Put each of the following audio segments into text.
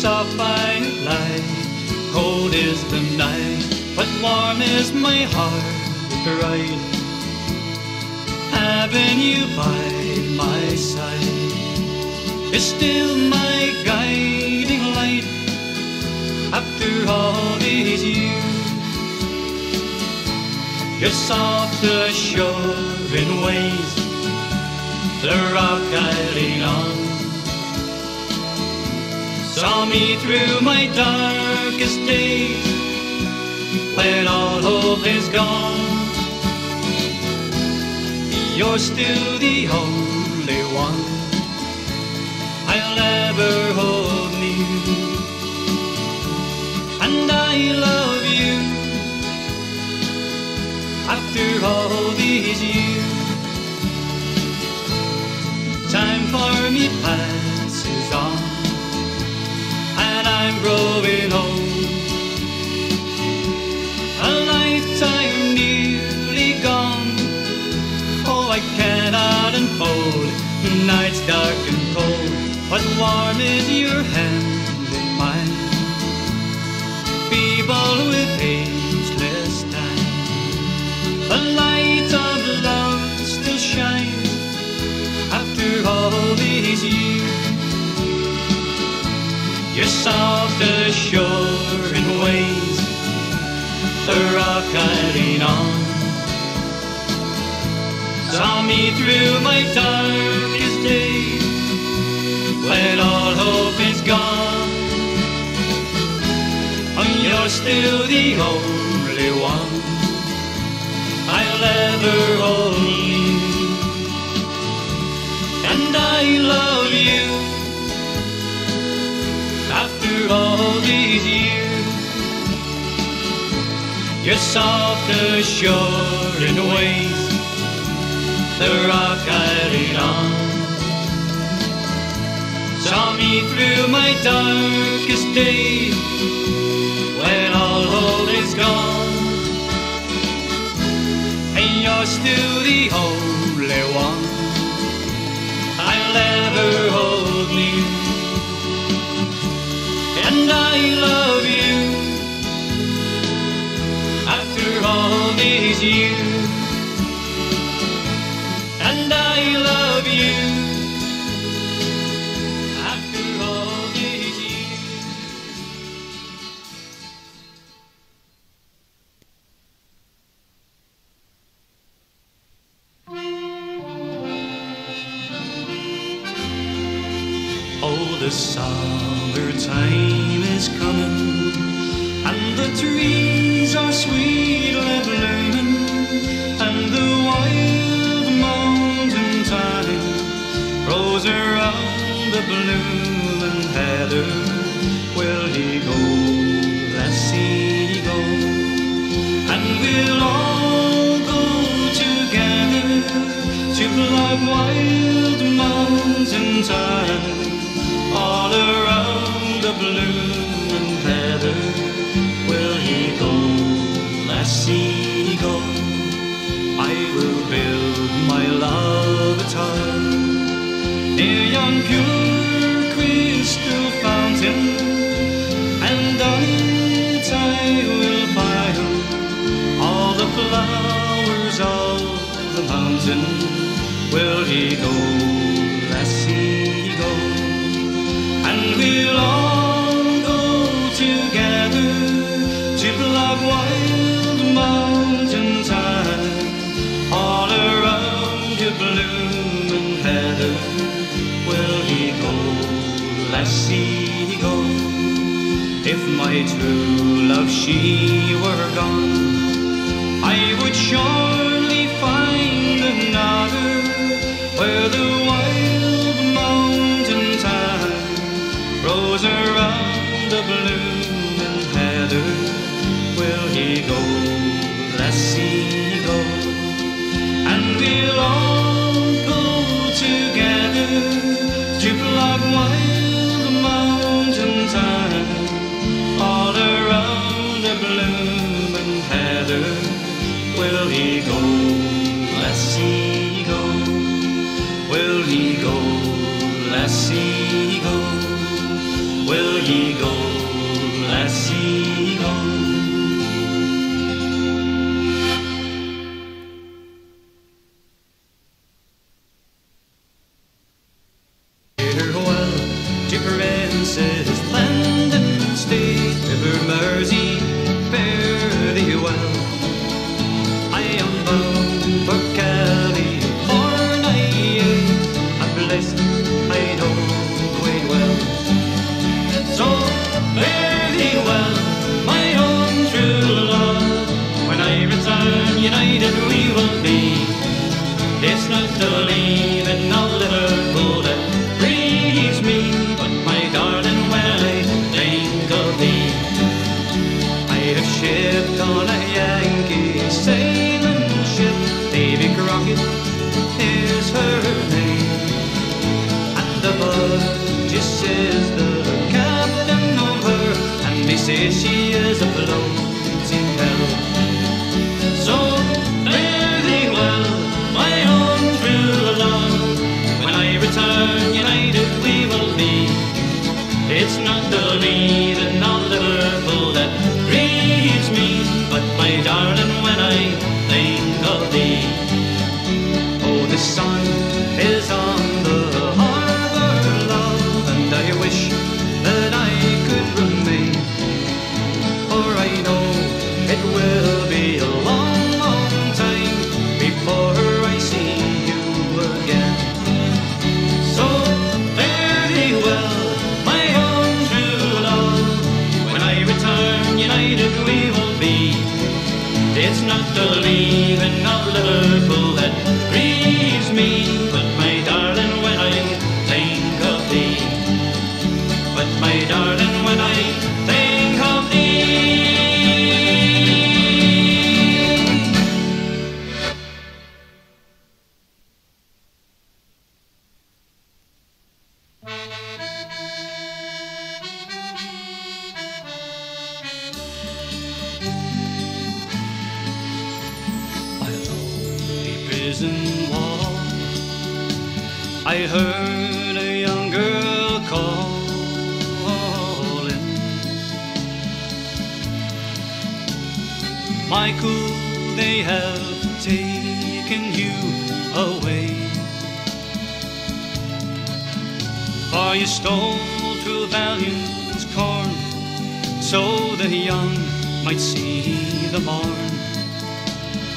soft firelight. Cold is the night, but warm is my heart bright. Having you by my side is still my guiding light after all these years. Your soft assuring ways, the rock I lean on, saw me through my darkest days when all hope is gone. You're still the only one I'll ever hold near, and I love you after all these years. Time for me passes growing old. A lifetime nearly gone. Oh, I cannot unfold. Nights dark and cold, but warm is your hand in mine. Feeble with ageless time, the light of love still shines after all these years. Your soft assuring ways, the rock I lean on saw me through my darkest days when all hope is gone. And you're still the only one I'll ever hold. And I love Your soft assuring ways the rock I lean on. Saw me through my darkest days when all hope is gone. And you're still the only one I'll ever hold near. And I love you after all these years and I love you. Oh, the summertime is coming, and the trees are sweetly blooming, and the wild mountain thyme grows around the blooming heather. Will he go? Let's see he go, and we'll all go together to pluck wild mountain thyme all around the blooming my love a tower near yon pure crystal fountain, and on it I will pile all the flowers of the mountain. Will he go? She were gone, I would surely find another where the wild mountain thyme grows around the blooming heather. Will he go? I heard a young girl calling. Michael, they have taken you away. For you stole Trevelyan's corn, so the young might see the morn.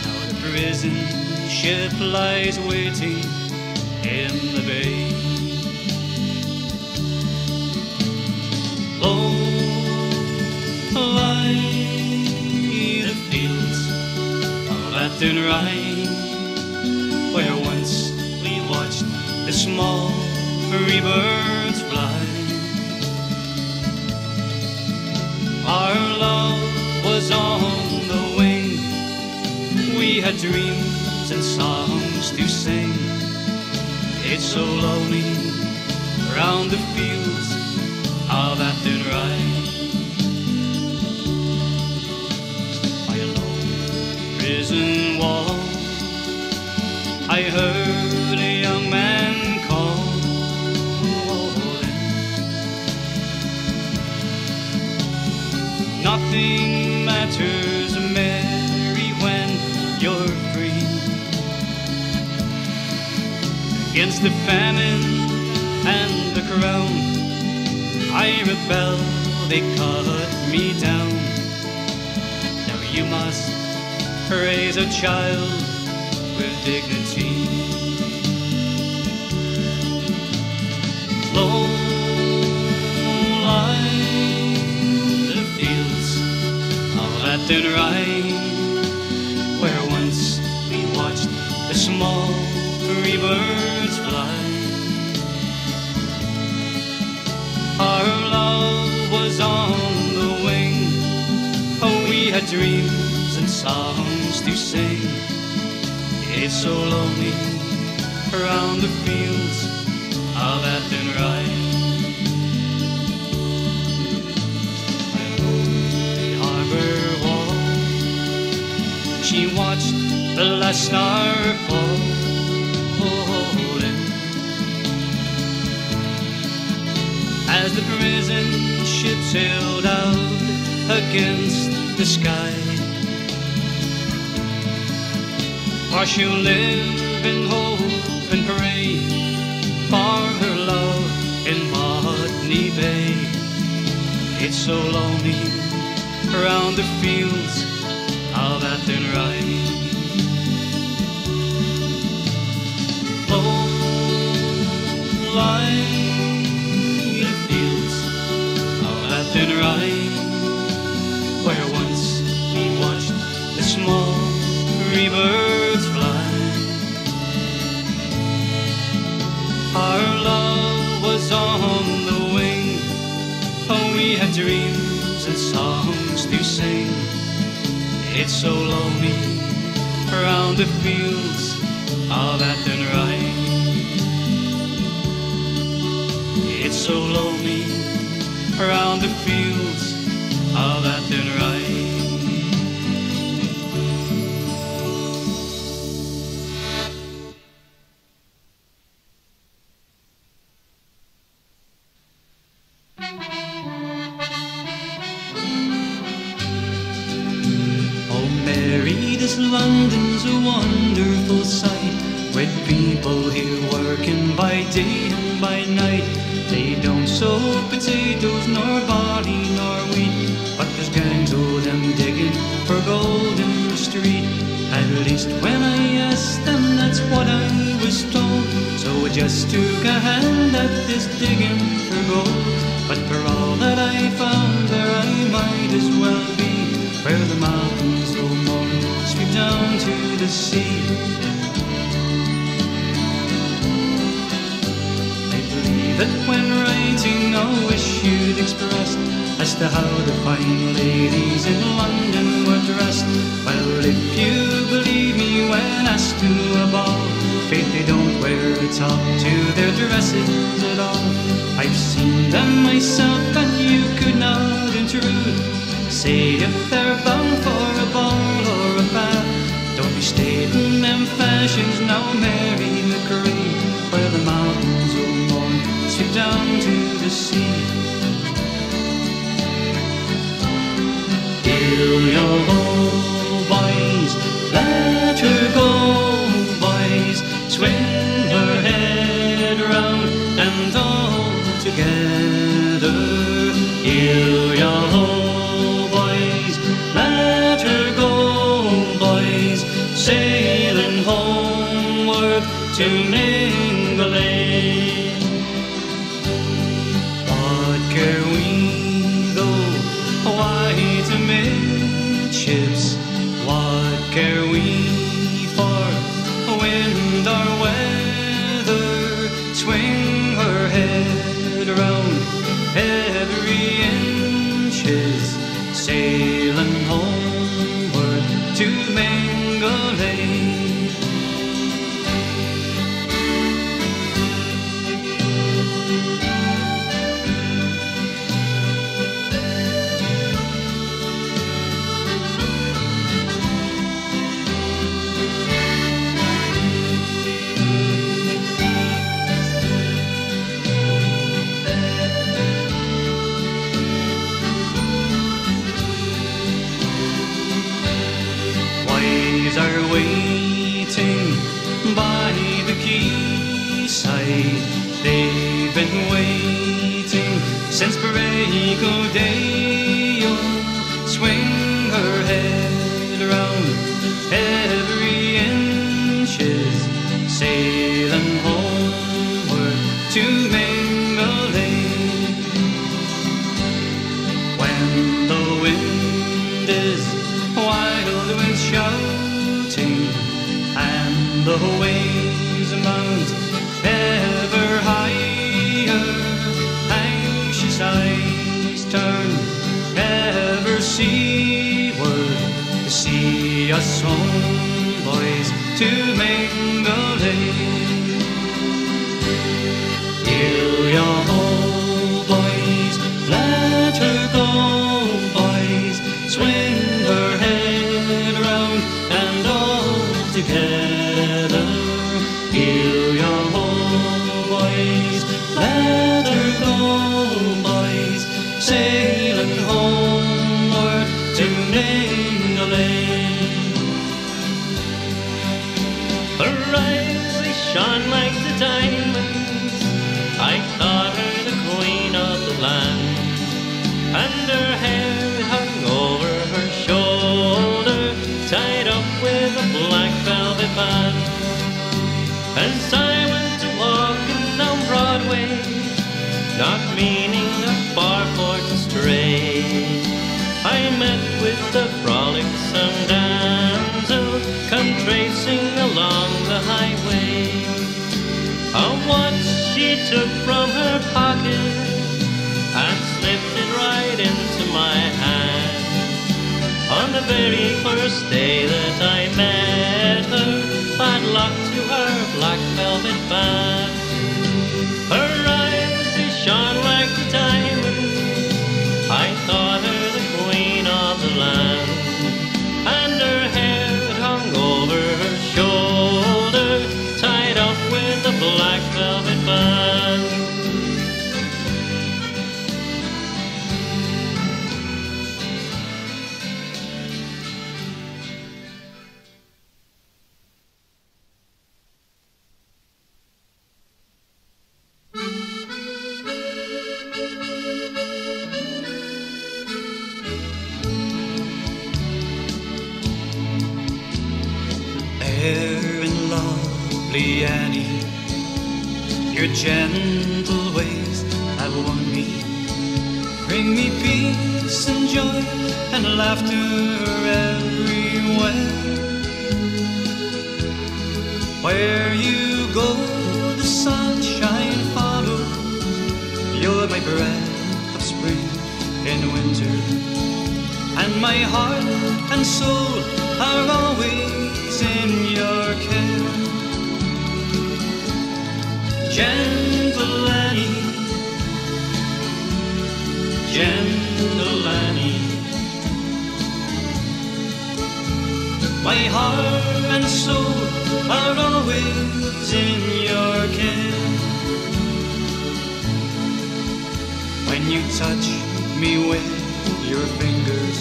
Now the prison ship lies waiting in the bay. Low lie the fields of Athen Rhine, where once we watched the small free birds fly. Our love was on the wing. We had dreams and songs to sing. It's so lonely round the fields of Athenry. By a long prison wall, I heard Against the famine and the crown, I rebel, they cut me down. Now you must raise a child with dignity. Low lie the fields of Athenry, where once we watched the small free dreams and songs to sing. It's so lonely around the fields of Athen Rhine. I rode the harbor wall. She watched the last star fall. As the prison ship sailed out against the sky. For she'll live in hope and pray for her love in Botany Bay. It's so lonely around the fields rebirds fly. Our love was on the wing, oh, we had dreams and songs to sing. It's so lonely around the fields of Athenry. It's so lonely around the fields of Athenry. Hand digging for gold. But for all that I found there, I might as well be where the mountains no more sweep down to the sea. I believe that when writing, I'll wish you'd expressed as to how the fine ladies in London were dressed. Well, if you believe me when asked to a ball, faith they don't wear a top to their dresses at all. Myself, and you could not intrude. Say if they're bound for a ball or a bath, don't be stating them fashions now, Mary to Mingulay. Quayside. They've been waiting since break of day. Oh, swing her head around every inch inches, sailing homeward to Mingulay. When the wind is wild with shouting and the waves to Mingulay. Took from her pocket and slipped it right into my hand. On the very first day that I met her, I'd locked to her black velvet band. Her eyes, they shone like the diamond. I thought her the queen of the land. And her hair hung over her shoulder, tied up with a black velvet band. Gentle my heart and soul are always in your care. When you touch me with your fingers,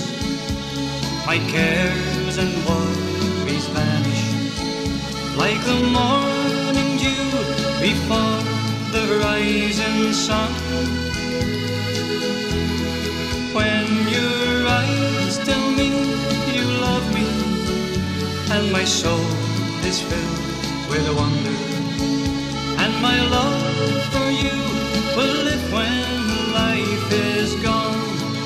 my cares and worries vanish like the morning dew before the rising sun. And my soul is filled with wonder, and my love for you will live when life is gone.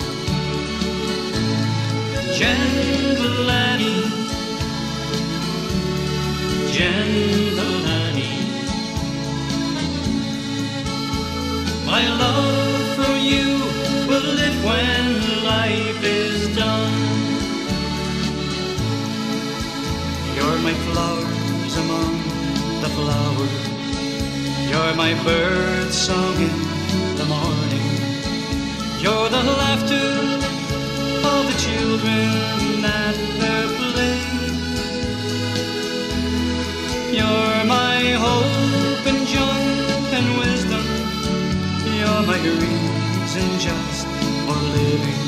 Gentle Annie, gentle Annie, my love for you will live when life is done. You're my flowers among the flowers. You're my bird song in the morning. You're the laughter of the children at their play. You're my hope and joy and wisdom. You're my reason just for living.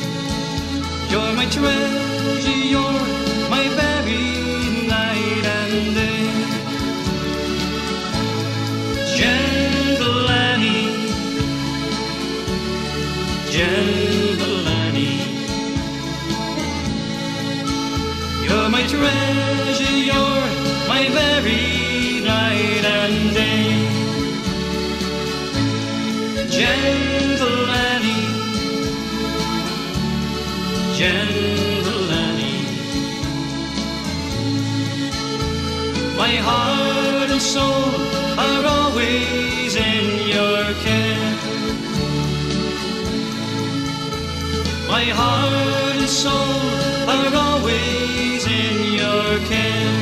You're my treasure. You're my very gentle Annie. My heart and soul are always in your care. My heart and soul are always in your care.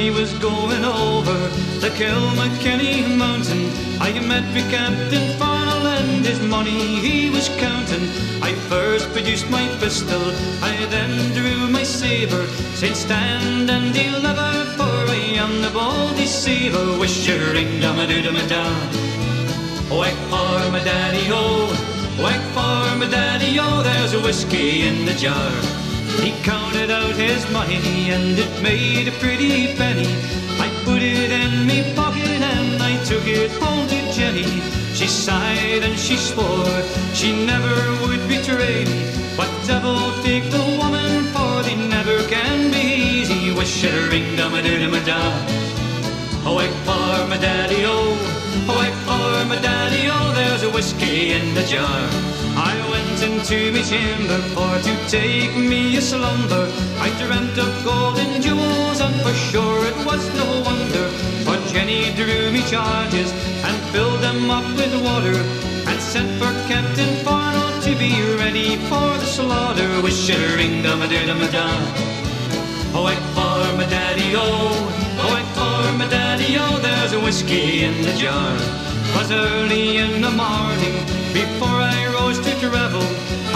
I was going over the Kilmakenny mountain, I met with Captain Farnell and his money he was counting. I first produced my pistol, I then drew my sabre, said stand and deliver, for I am the bold deceiver. Wish you ring dum a doo a da. Whack for my daddy oh, whack for my daddy oh, there's a whiskey in the jar. He counted out his money and it made a pretty penny. I put it in me pocket and I took it home to Jenny. She sighed and she swore she never would betray me. What devil take the woman for they never can be easy. Wish it a doo dum a da. Oh, wait for my daddy oh, oh for my daddy oh, there's a whiskey in the jar. I into my chamber for to take me a slumber. I dreamt of gold and jewels, and for sure it was no wonder. For Jenny drew me charges and filled them up with water, and sent for Captain Farnell to be ready for the slaughter. Wish it a ring dum a dum a da. Oh, wait for my daddy oh, oh wait for my daddy oh, there's a whiskey in the jar. Was early in the morning before I to travel.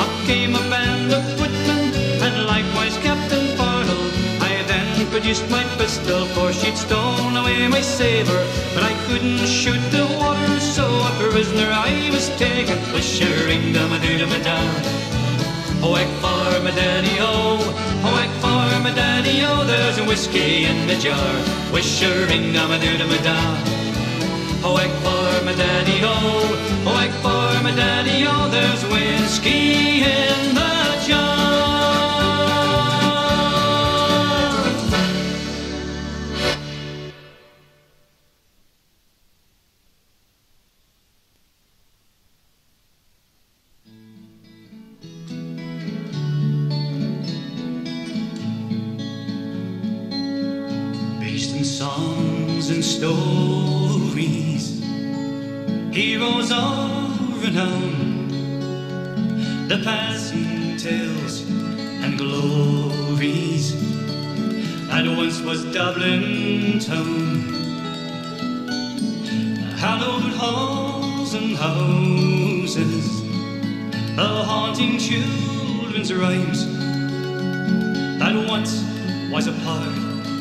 Up came a band of footmen and likewise Captain Farnell. I then produced my pistol for she'd stolen away my sabre, but I couldn't shoot the water, so a prisoner I was taken. Wish a ring dum a doo dum a da. Oh, whack for my daddy oh, whack for my daddy oh, there's a whiskey in the jar. Wish a ring dum a doo dum a da. Oh, whack for my daddy, oh, my daddy, oh, there's whiskey in the songs and stories, the passing tales and glories. That once was Dublin town. Hallowed halls and houses, the haunting children's rhymes. That once was a part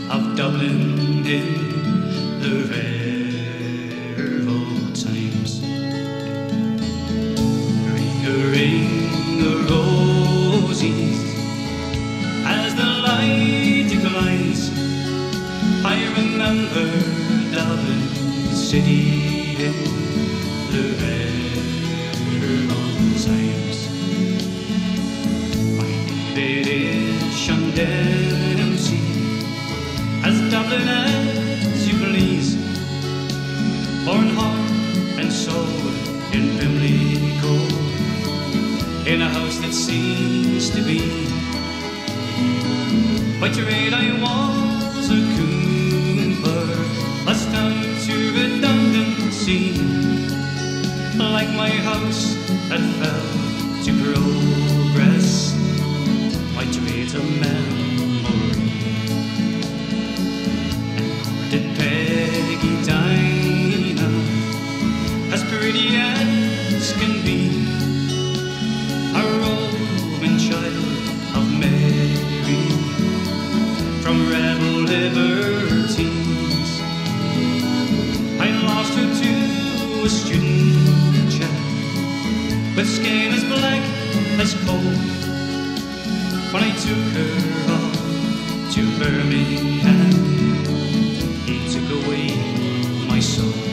of Dublin in the Sean as Dublin as you please. Born heart and soul in Pimlico, in a house that seems to be. By trade I my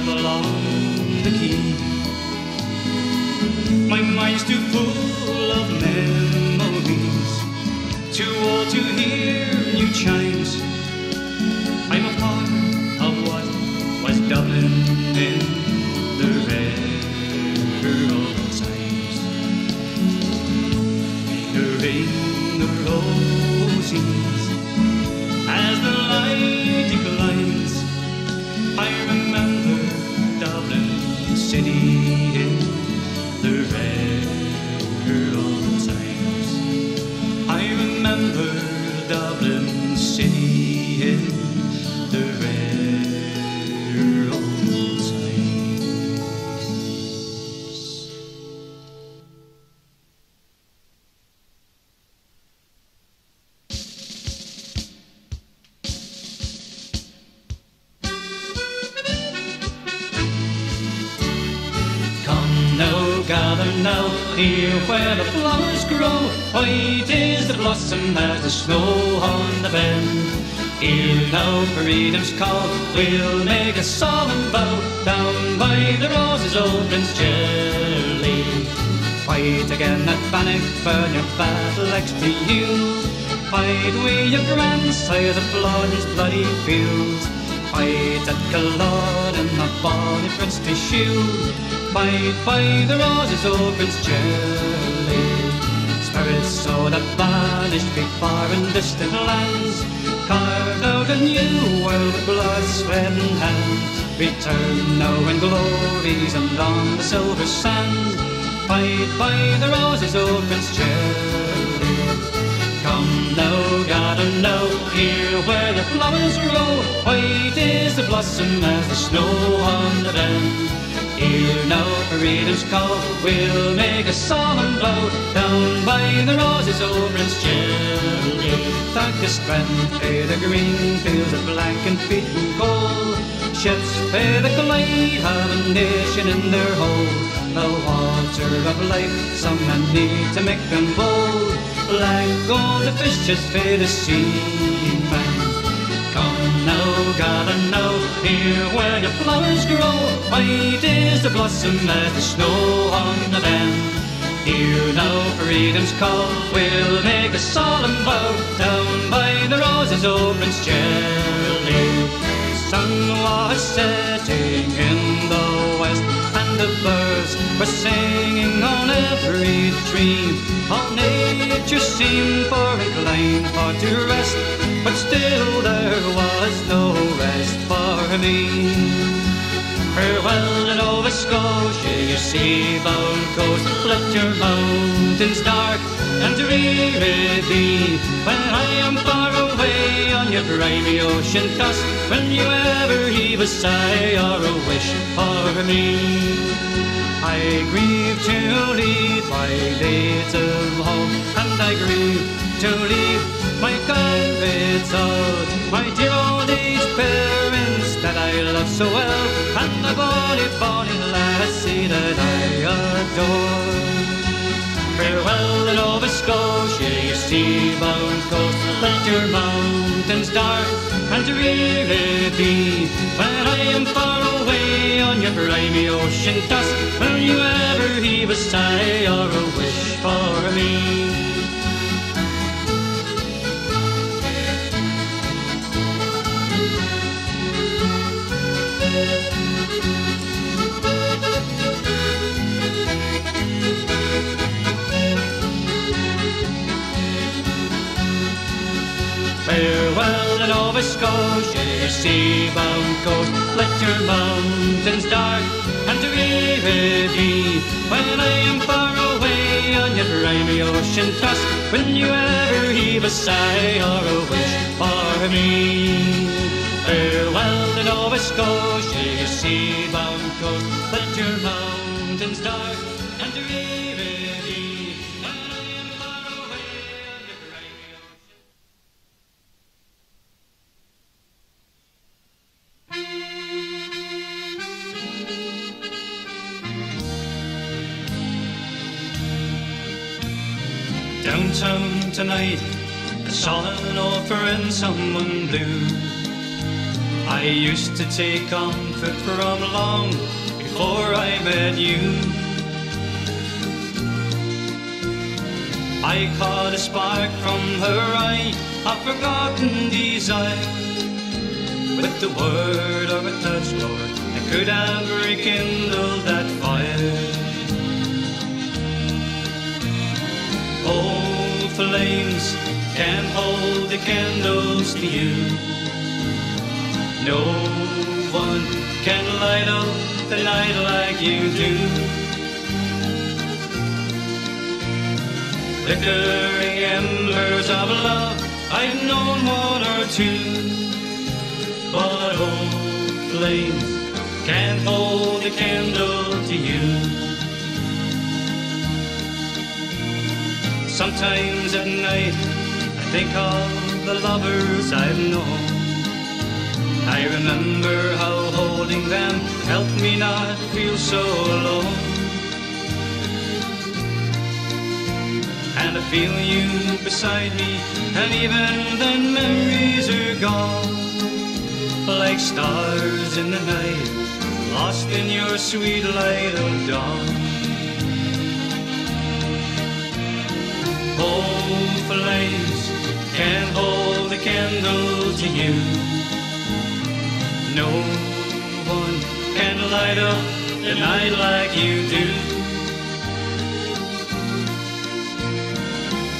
up along the quay. My mind's too full of memories, too old to hear new chimes. Flowers grow. White is the blossom as the snow on the bend. Here now, freedom's call, we'll make a solemn vow. Down by the roses, old Prince Charlie. Fight again at Bannockburn, your battle next to you. Fight with your grandsire, the Florence bloody fields. Fight at Culloden, the bonny Prince to shoot. Fight by the roses, oh Prince Charlie. Spirits so that vanished far and distant lands. Carved out a new world with blood, sweat and hand. Return now in glories and on the silver sand. Fight by the roses, oh Prince Charlie. Come now, gather now, here where the flowers grow. White is the blossom as the snow on the bend. Here now, freedom's call, we'll make a solemn vow. Down by the roses, oh Prince Charlie. Thank the strand, pay the green fields of black and beaten gold. Ships pay the Clyde have a nation in their hold. The water of life, some men need to make them bold. Like gold, the fishes pay the seaman. Come now, gather now, here where your flowers grow. White is the blossom as the snow on the bend. Here now, freedom's call, we'll make a solemn vow. Down by the roses, oh Prince Charlie. Sun was setting in the the birds were singing on every tree. All nature seemed for inclined for to rest, but still there was no rest for me. Farewell to Nova Scotia, your sea-bound coast. Let your mountains dark and dreary be. When I am far away on your briny ocean tossed, when you ever heave a sigh or a wish for me. I grieve to leave my native home, and I grieve to leave my comrades all, my dear old age parents that I love so well, and the bonny, bonny lassie that I adore. Farewell to Nova Scotia, your sea-bound coast. Let your mountains dark and dreary be. When I am far away on your briny ocean tusk, will you ever heave a sigh or a wish for me? Farewell to Nova Scotia, your sea-bound coast. Let your mountains dark and dreary be. When I am far away on your briny ocean tusk, when you ever heave a sigh or a wish for me? Farewell to Nova Scotia, your sea-bound coast. Let your mountains dark and dreary be. Someone blue. I used to take comfort from long before I met you. I caught a spark from her eye, a forgotten desire. With the word or a touch, Lord, I could have rekindled that fire. Old flames can't hold the candles to you. No one can light up the night like you do. Flickering embers of love, I've known one or two. But old flames can't hold a candle to you. Sometimes at night think of the lovers I've known. I remember how holding them helped me not feel so alone. And I feel you beside me, and even then memories are gone. Like stars in the night, lost in your sweet light of dawn. Old flames can't hold a candle to you. No one can light up the night like you do.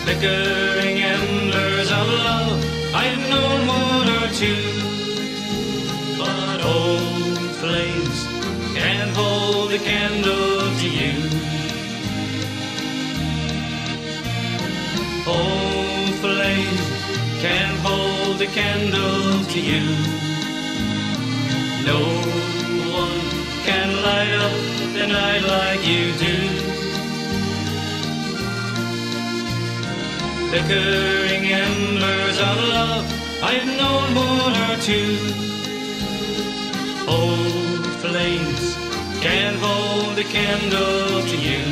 Flickering embers of love, I've known one or two. But old flames can't hold a candle candle to you. No one can light up the night like you do. Flickering embers of love, I've known one or two. Old flames can't hold a candle to you.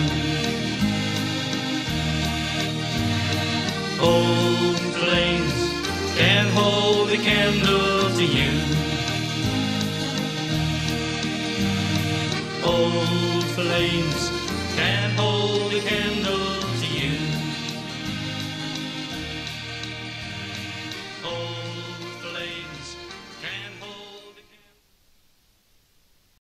Old flames can't hold a candle to you. Old flames can't hold a candle